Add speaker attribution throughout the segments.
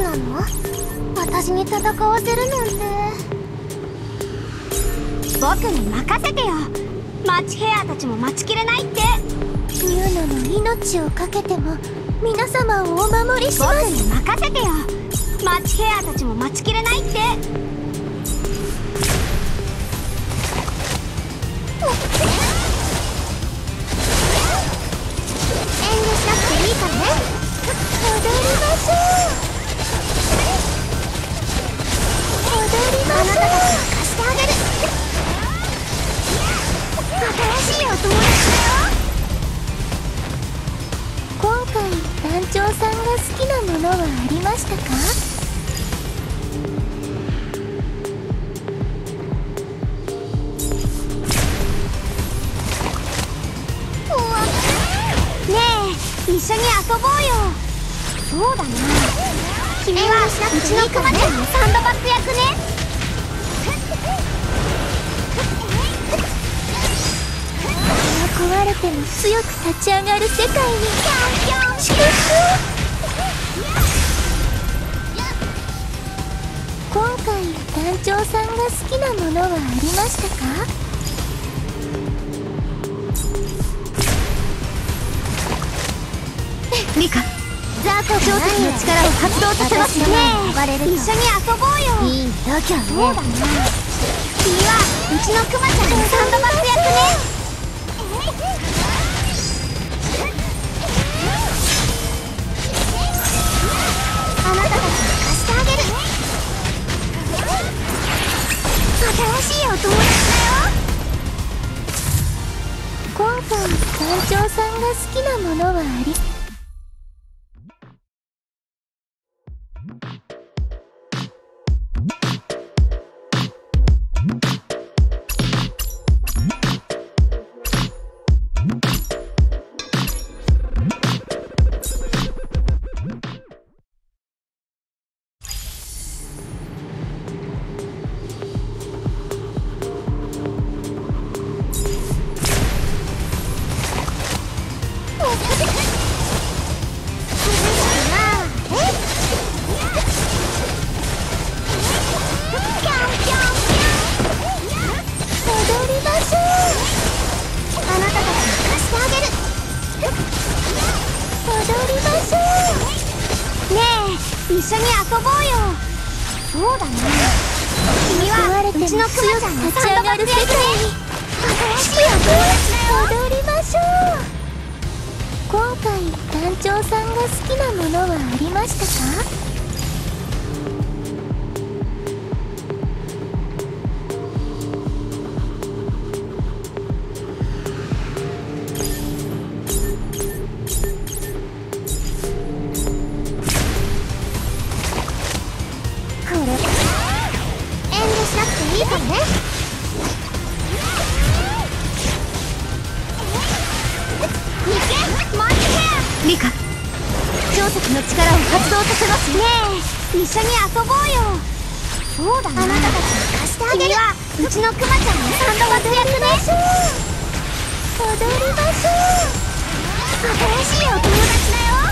Speaker 1: は人手不足なの私に戦わせるなんて
Speaker 2: 僕に任せてよ。マッチヘアたちも待ちきれないって。
Speaker 1: ニューノの命を懸けても皆様をお守りしま
Speaker 2: 僕に任せてよマッチヘアたちも待ちきれないって
Speaker 1: 遠慮しなくていいからね踊りましょうお友達だよ今回団長さんが好きなものはありましたか
Speaker 2: ねえ一緒に遊ぼうよそうだな君はうちのクマちゃんのサンドバッグ役ね。
Speaker 1: 壊れても強く立ち上がる世界に。祝福今回団長さんが好きなものはありましたか？
Speaker 2: ザーコ上達の力を発動させますね。一緒に遊ぼうよ。
Speaker 1: いい度胸ね
Speaker 2: そう。だな君はう。ちのクマちゃんのサンドバッグ役ねあなたたちに貸してあげる新しいお友達だよ
Speaker 1: 今回団長さんが好きなものはあり
Speaker 2: 君はうちのクマちゃんのサンドバッグ役ね
Speaker 1: 踊りましょう
Speaker 2: 新しいお友達だよ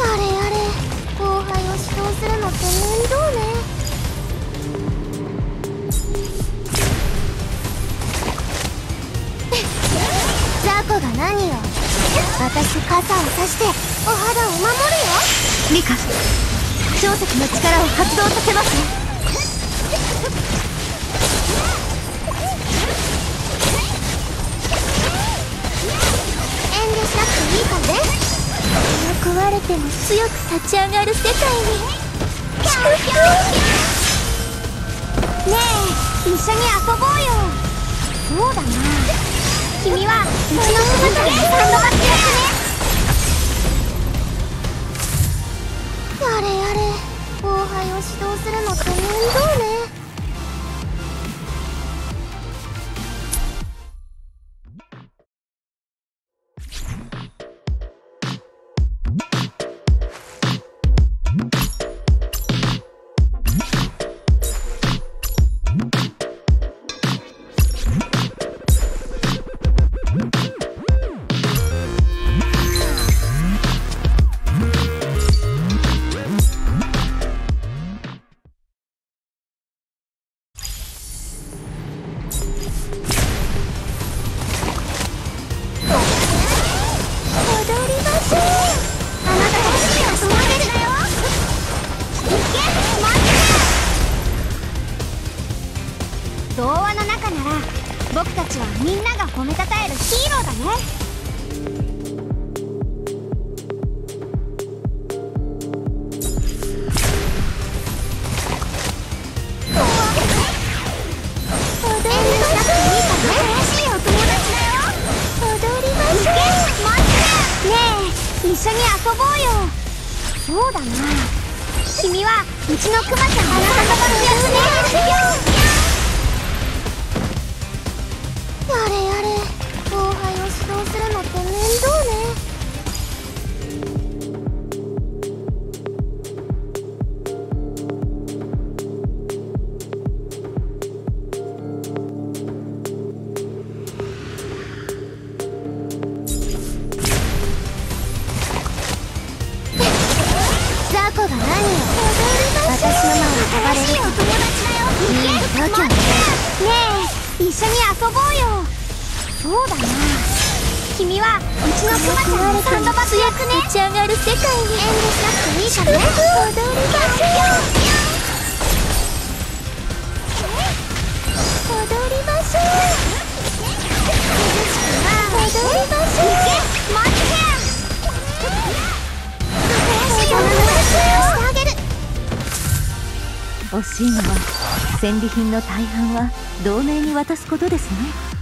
Speaker 1: やれやれ後輩を指導するのって面倒ね。ザコが何よ。私傘を差してお肌を守るよ。
Speaker 2: ミカ超石の力を発動させます
Speaker 1: 壊れても強く立ち上がる世界に祝福
Speaker 2: ねえ一緒に遊ぼうよそうだな君はうちのクマちゃんのサンドバッグ役ね
Speaker 1: やれやれ後輩を指導するのって面倒ね。
Speaker 2: 僕たちはみんなが褒めたたえるヒーローだね。ねえ一緒に遊ぼうよ。そうだな君はうちのクマちゃんのサンドバッグ役ね
Speaker 1: やれやれ後輩を指導するのって面倒ね
Speaker 2: ザコが何を私の前にねえ一緒に遊ぼうよ。そうだな。君はうちのクマちゃんのサンドバッグ役ね。
Speaker 1: 立ち上がる世界に
Speaker 2: 遠慮しなくていいからね
Speaker 1: 踊りましょう。踊りましょう。踊りましょう。
Speaker 2: 待って
Speaker 1: 踊りましょう。
Speaker 2: してあげる
Speaker 3: 惜しいのは戦利品の大半は同盟に渡すことですね。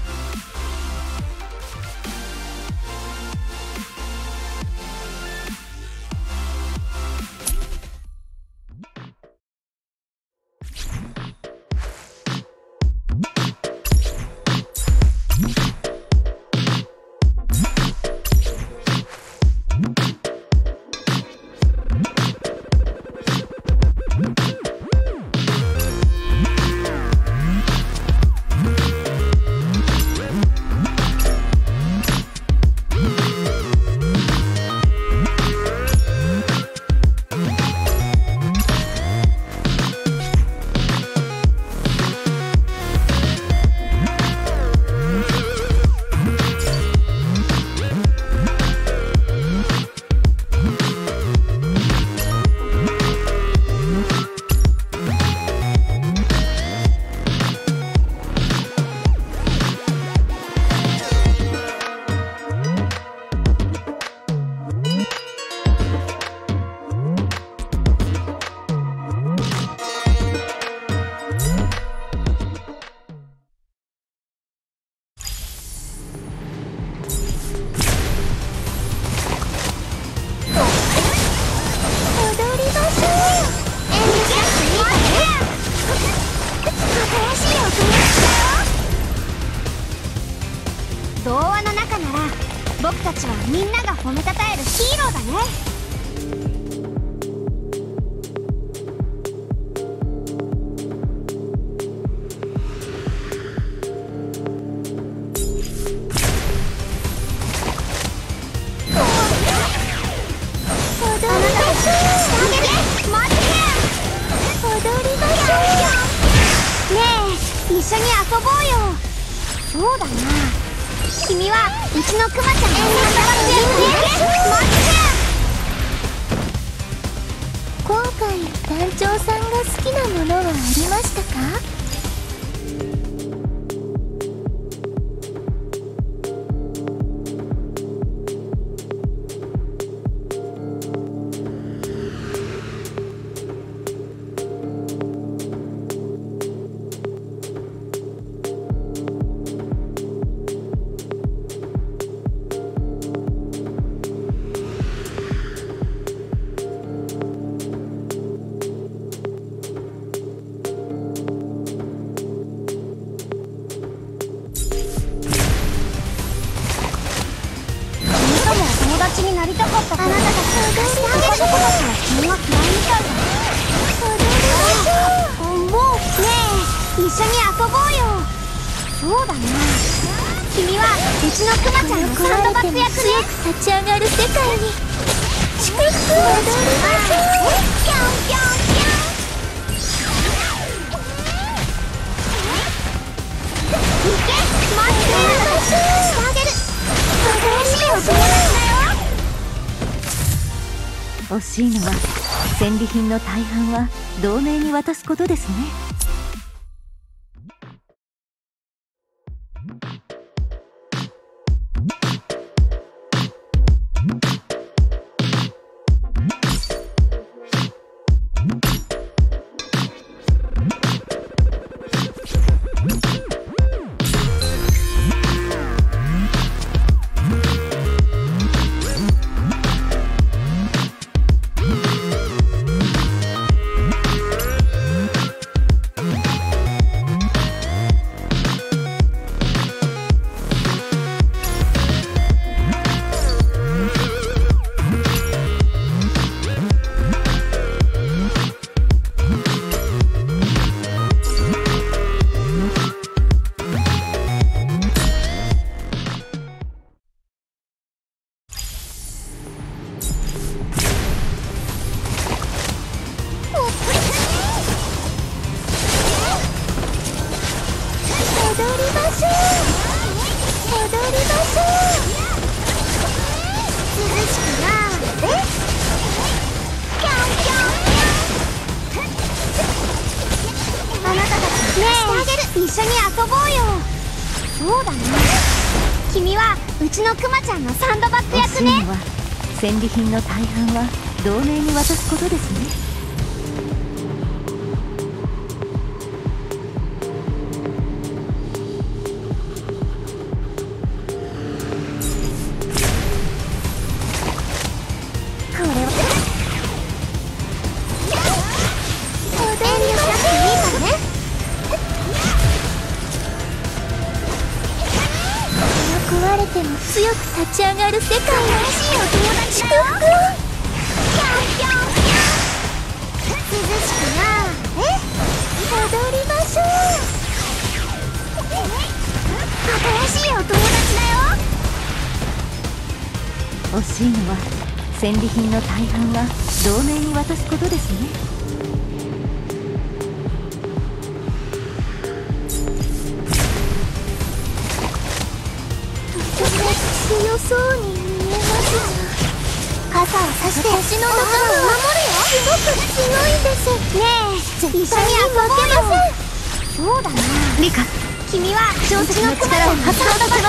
Speaker 1: きなものはありましたか？
Speaker 2: ぼうよそうだな。君はうちのクマちゃんのサンドバッグ役ね
Speaker 1: 強く立ち上がる世界に祝福踊りましょう
Speaker 2: ぴょんぴょんぴょん行け待ってしてあげる新しいお友達だよ
Speaker 3: 惜しいのは戦利品の大半は同盟に渡すことですね。
Speaker 2: うちのクマちゃんのサンドバッグ役ね。
Speaker 3: いのは戦利品の大半は同盟に渡すことですね。欲しいのは戦利品の大半は同盟に渡すことですね。
Speaker 1: 強そうに見えますが傘を差して私の仲間を守るよすごく強いです。
Speaker 2: ねえ一緒に遊ぼうよ。そうだな。
Speaker 3: リカ。
Speaker 2: 君はうちの力を発動さ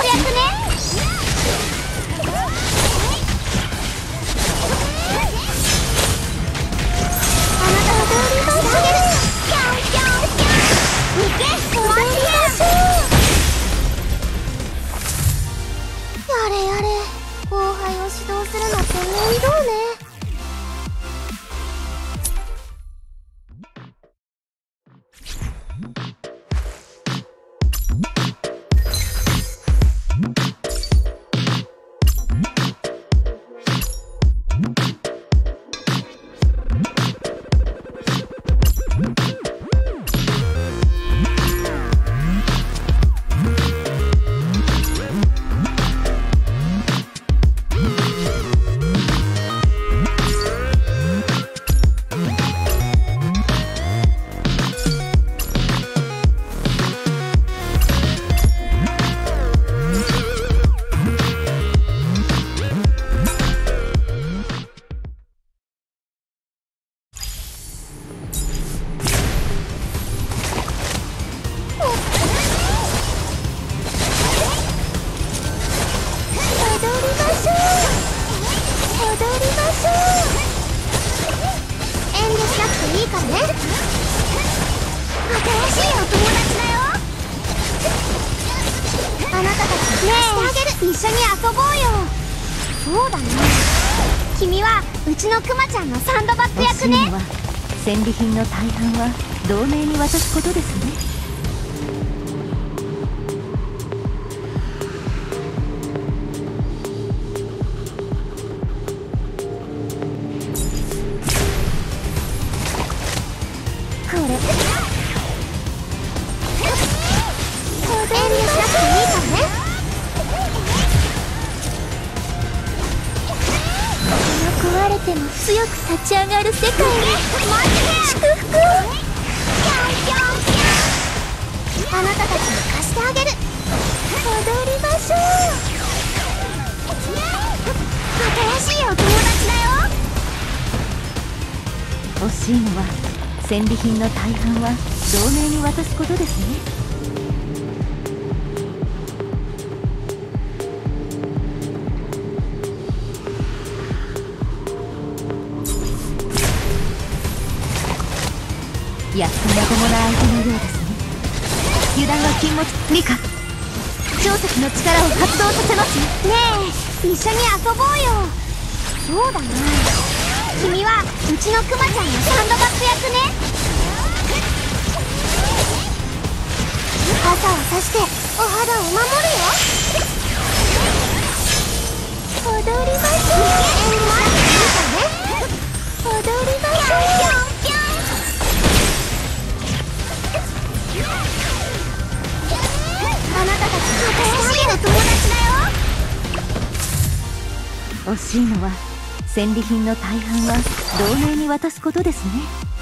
Speaker 3: 戦利品の大半は同盟に渡すことですね。
Speaker 2: しい
Speaker 3: のは戦利品の大半は同盟に渡すことですね。やっとまともな相手のようですね。油断は禁物。リカ長石の力を発動させます
Speaker 2: ねえ一緒に遊ぼうよ。そうだな。君はうちのクマちゃんのサンドバッグ役ね。傘を差してお肌を守るよ。
Speaker 1: 踊りましょう。踊りましょう。
Speaker 2: ぴょんぴょんあなたたちの新しいお友達だよ。
Speaker 3: 欲しいのは戦利品の大半は同盟に渡すことですね。